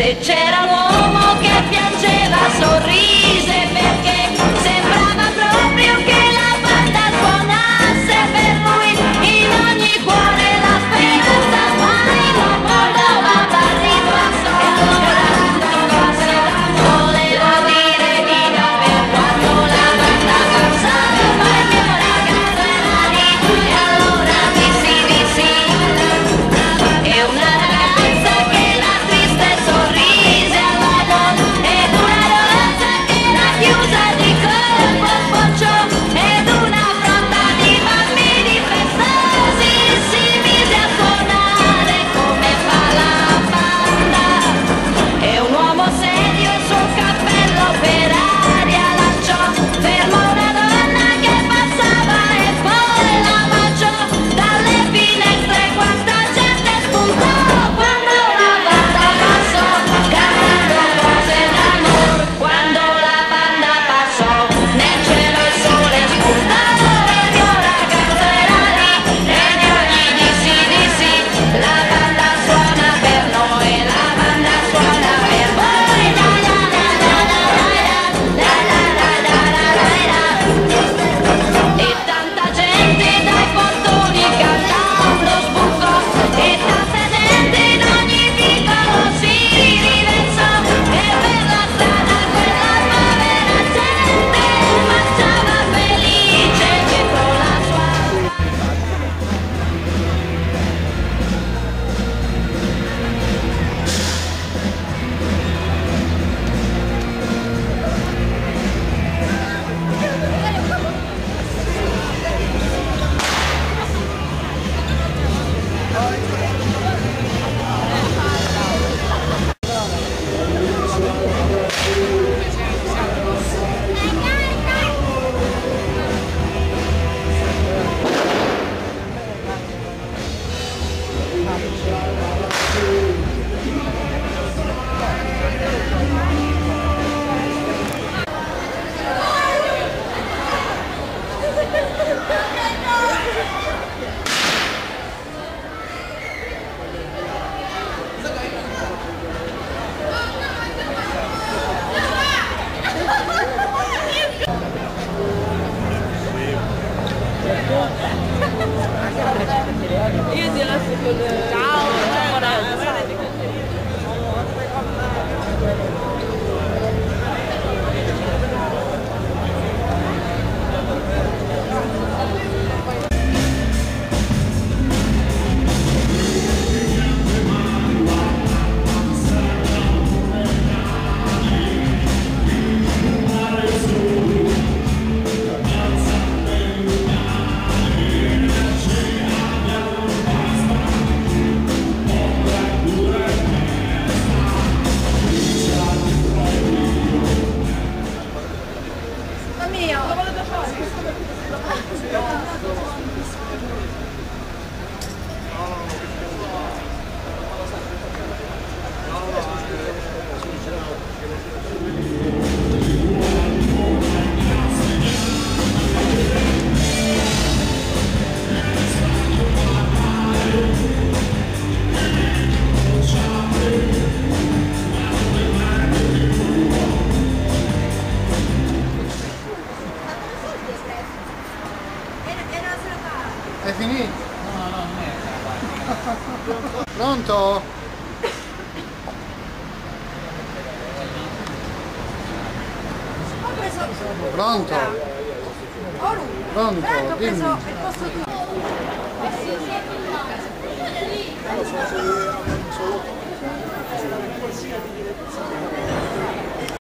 se c'è 이은재 갔을 거는 Pronto? Pronto? Pronto? Dimmi. Pronto?